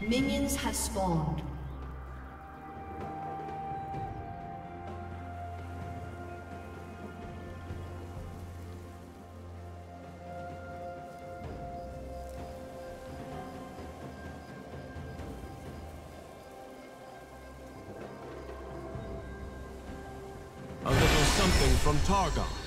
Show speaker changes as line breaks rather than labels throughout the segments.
Minions have spawned.
A little something from Targon.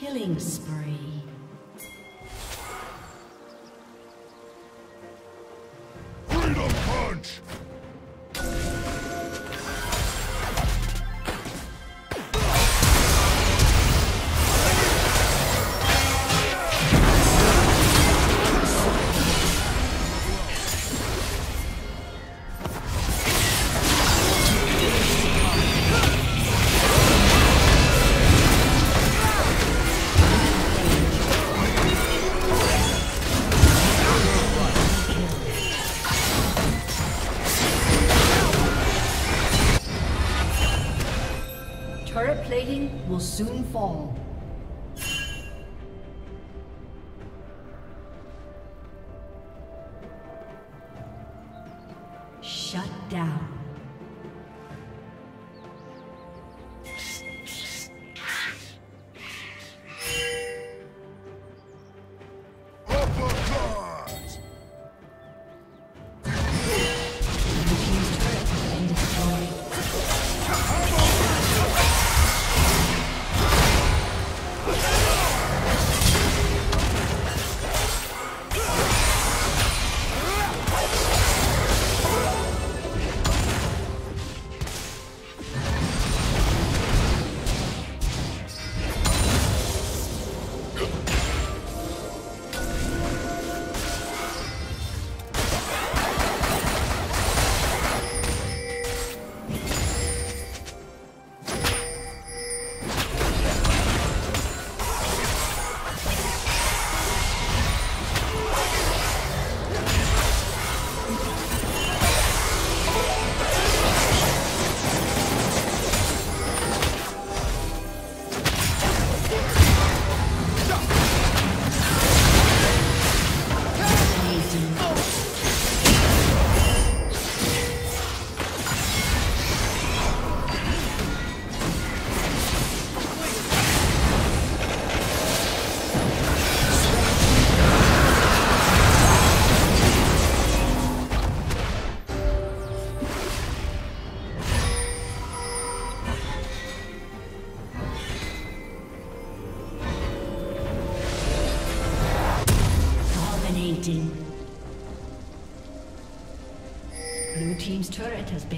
Killing spree. Soon fall.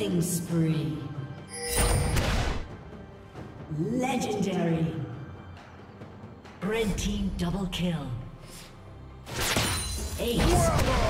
Killing spree. Legendary. Red team double kill. Ace.